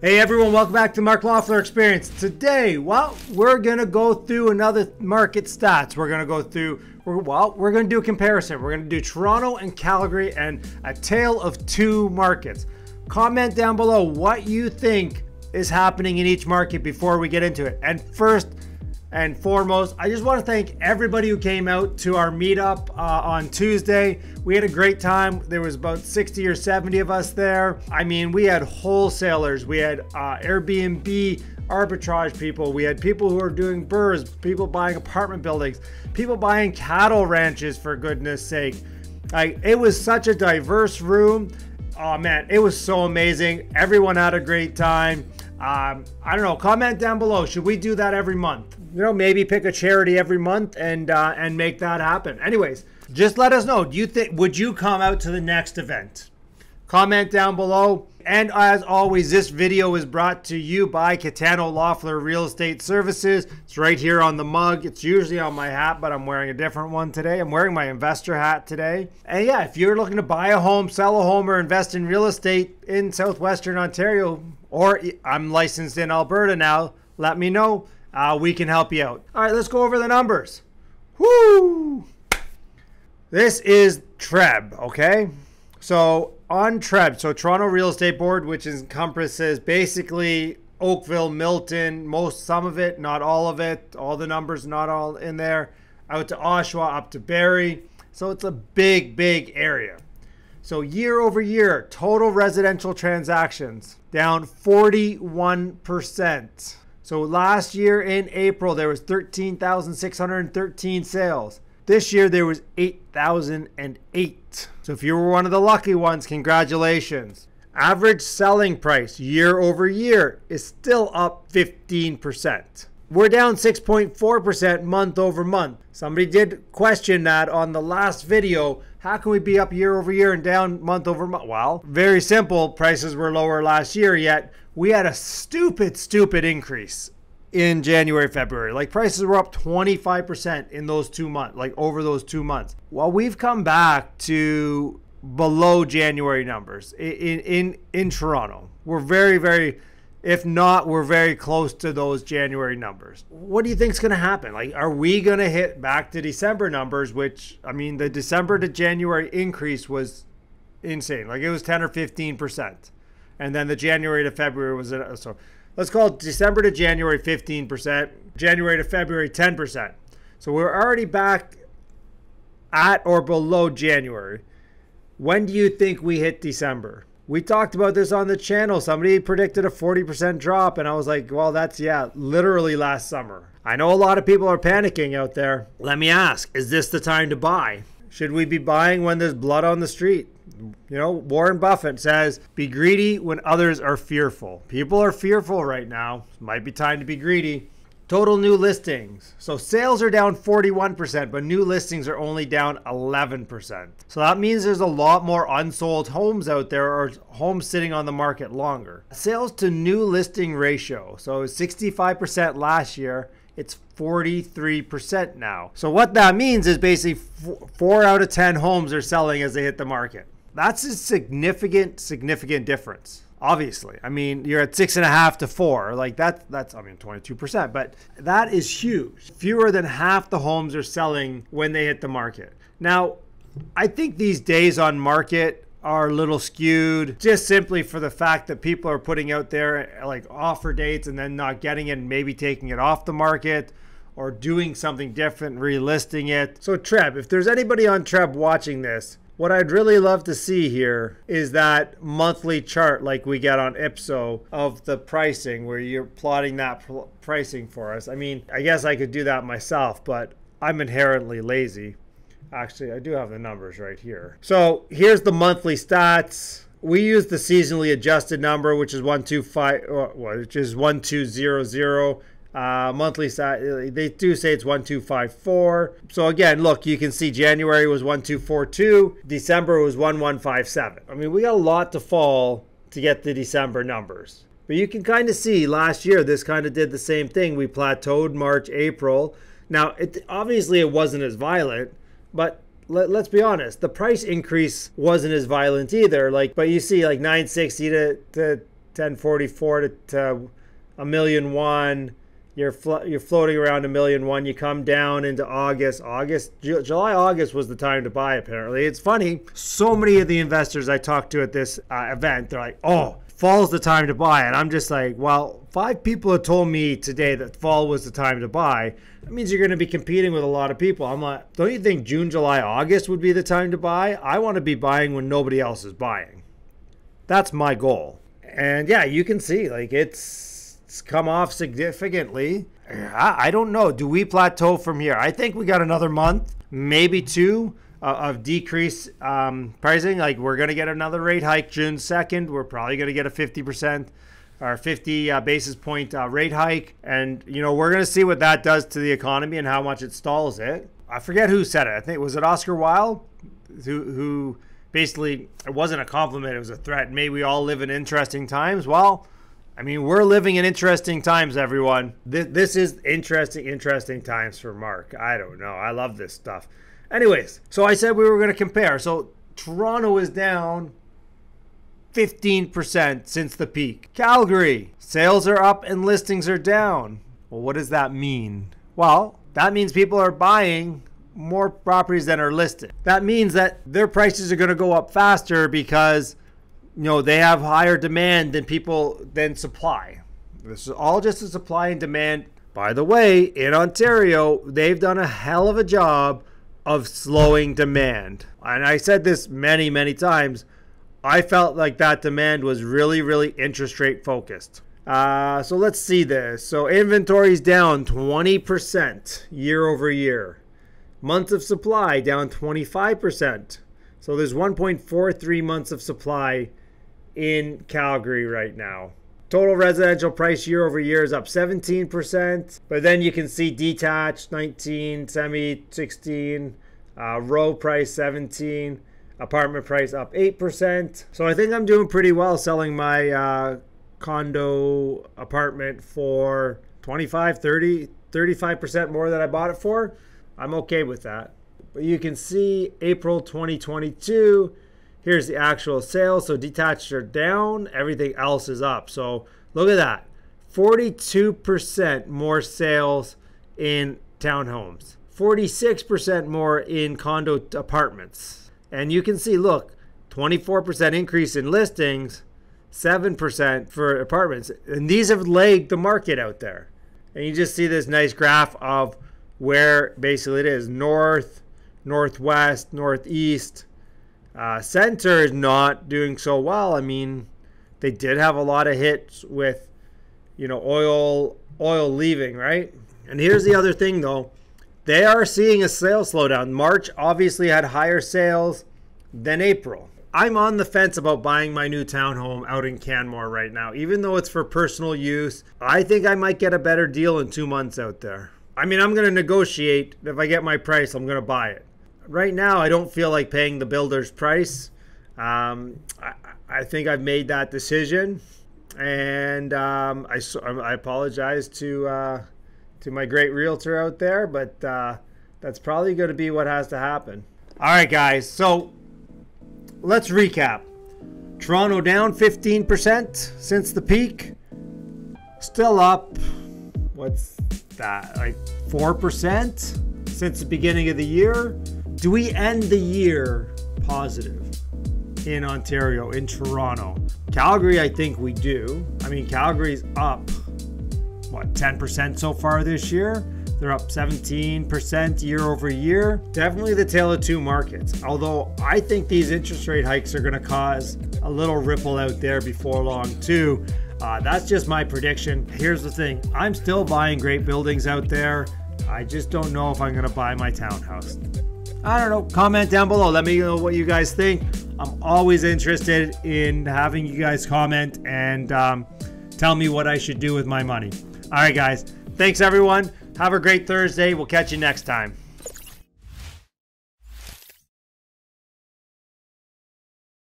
Hey everyone, welcome back to Mark Loeffler Experience. Today, well, we're gonna go through another market stats. We're gonna go through, well, we're gonna do a comparison. We're gonna do Toronto and Calgary and a tale of two markets. Comment down below what you think is happening in each market before we get into it. And first, and foremost, I just want to thank everybody who came out to our meetup uh, on Tuesday. We had a great time. There was about 60 or 70 of us there. I mean, we had wholesalers, we had uh, Airbnb arbitrage people, we had people who are doing BRRRRs, people buying apartment buildings, people buying cattle ranches, for goodness sake. Like, it was such a diverse room. Oh man, it was so amazing. Everyone had a great time. Um, I don't know. Comment down below. Should we do that every month? you know, maybe pick a charity every month and uh, and make that happen. Anyways, just let us know. Do you think would you come out to the next event? Comment down below. And as always, this video is brought to you by Catano Loeffler Real Estate Services. It's right here on the mug. It's usually on my hat, but I'm wearing a different one today. I'm wearing my investor hat today. And yeah, if you're looking to buy a home, sell a home, or invest in real estate in Southwestern Ontario, or I'm licensed in Alberta now, let me know uh, we can help you out. All right, let's go over the numbers. Woo! This is TREB, okay? So on TREB, so Toronto Real Estate Board, which encompasses basically Oakville, Milton, most some of it, not all of it, all the numbers not all in there, out to Oshawa, up to Barrie. So it's a big, big area. So year over year, total residential transactions down 41%. So last year in April, there was 13,613 sales. This year, there was 8,008. So if you were one of the lucky ones, congratulations. Average selling price year over year is still up 15%. We're down 6.4% month over month. Somebody did question that on the last video. How can we be up year over year and down month over month? Well, very simple. Prices were lower last year, yet we had a stupid, stupid increase in January, February. Like prices were up 25% in those two months, like over those two months. Well, we've come back to below January numbers in in in Toronto. We're very, very if not, we're very close to those January numbers. What do you think is going to happen? Like, are we going to hit back to December numbers? Which, I mean, the December to January increase was insane. Like, it was 10 or 15 percent, and then the January to February was so. Let's call it December to January 15 percent, January to February 10 percent. So we're already back at or below January. When do you think we hit December? we talked about this on the channel. Somebody predicted a 40% drop, and I was like, well, that's, yeah, literally last summer. I know a lot of people are panicking out there. Let me ask is this the time to buy? Should we be buying when there's blood on the street? You know, Warren Buffett says, be greedy when others are fearful. People are fearful right now. Might be time to be greedy. Total new listings. So sales are down 41%, but new listings are only down 11%. So that means there's a lot more unsold homes out there or homes sitting on the market longer. Sales to new listing ratio. So 65% last year. It's 43% now. So what that means is basically four out of 10 homes are selling as they hit the market. That's a significant, significant difference obviously. I mean, you're at six and a half to four. Like that, that's, I mean, 22%, but that is huge. Fewer than half the homes are selling when they hit the market. Now, I think these days on market are a little skewed just simply for the fact that people are putting out there like offer dates and then not getting it and maybe taking it off the market or doing something different, relisting it. So, Treb, if there's anybody on Treb watching this, what I'd really love to see here is that monthly chart like we get on ITSO of the pricing where you're plotting that pr- pricing for us. I mean, I guess I could do that myself, but I'm inherently lazy. Actually, I do have the numbers right here. So here's the monthly stats. We use the seasonally adjusted number, which is one two five, uh, which is one two zero zero. Uh, monthly stat, they do say it's 1254. So again, look, you can see January was 1242, December was 1157. I mean, we got a lot to fall to get the December numbers. But you can kind of see last year this kind of did the same thing. We plateaued March, April. Now, it obviously it wasn't as violent, but let, us be honest, the price increase wasn't as violent either. Like, but you see like 960 to, to 1044 to, to a million one. You're flo- you're floating around a million one. You come down into August. August, Ju- July, August was the time to buy. Apparently, it's funny. So many of the investors I talked to at this uh, event, they're like, "Oh, fall's the time to buy," and I'm just like, "Well, five people have told me today that fall was the time to buy. That means you're going to be competing with a lot of people." I'm like, "Don't you think June, July, August would be the time to buy? I want to be buying when nobody else is buying. That's my goal." And yeah, you can see like it's it's come off significantly. I, don't know. Do we plateau from here? I think we got another month, maybe two, uh, of decrease um, pricing. Like we're going to get another rate hike June 2nd. We're probably going to get a 50% or 50 uh, basis point uh, rate hike. And, you know, we're going to see what that does to the economy and how much it stalls it. I forget who said it. I think, was it Oscar Wilde who, who basically, it wasn't a compliment, it was a threat. May we all live in interesting times. Well, I mean, we're living in interesting times, everyone. This, is interesting, interesting times for Mark. I don't know. I love this stuff. Anyways, so I said we were going to compare. So Toronto is down 15% since the peak. Calgary, sales are up and listings are down. Well, what does that mean? Well, that means people are buying more properties than are listed. That means that their prices are going to go up faster because you know they have higher demand than people than supply. This is all just a supply and demand. By the way, in Ontario, they've done a hell of a job of slowing demand. And I said this many, many times. I felt like that demand was really, really interest rate focused. Uh, so let's see this. So inventory's down 20% year over year. Months of supply down 25%. So there's 1.43 months of supply in Calgary right now. Total residential price year over year is up 17%, but then you can see detached 19, semi 16, uh, row price 17, apartment price up 8%. So I think I'm doing pretty well selling my uh, condo apartment for 25, 30, 35% more than I bought it for. I'm okay with that. But you can see April 2022 Here's the actual sales. So detached are down, everything else is up. So look at that 42% more sales in townhomes, 46% more in condo apartments. And you can see, look, 24% increase in listings, 7% for apartments. And these have lagged the market out there. And you just see this nice graph of where basically it is north, northwest, northeast, uh, center is not doing so well. I mean, they did have a lot of hits with, you know, oil oil leaving, right? And here's the other thing though. They are seeing a sales slowdown. March obviously had higher sales than April. I'm on the fence about buying my new townhome out in Canmore right now. Even though it's for personal use, I think I might get a better deal in two months out there. I mean, I'm going to negotiate. If I get my price, I'm going to buy it right now, I don't feel like paying the builder's price. Um, I, I, think I've made that decision, and um, I, I apologize to uh, to my great realtor out there, but uh, that's probably going to be what has to happen. All right, guys. So let's recap. Toronto down 15% since the peak. Still up. What's that? Like 4% since the beginning of the year. Do we end the year positive in Ontario, in Toronto? Calgary, I think we do. I mean, Calgary's up, what, 10% so far this year? They're up 17% year over year. Definitely the tale of two markets. Although I think these interest rate hikes are going to cause a little ripple out there before long, too. Uh, that's just my prediction. Here's the thing I'm still buying great buildings out there. I just don't know if I'm going to buy my townhouse. I don't know. Comment down below. Let me know what you guys think. I'm always interested in having you guys comment and um, tell me what I should do with my money. All right, guys. Thanks, everyone. Have a great Thursday. We'll catch you next time.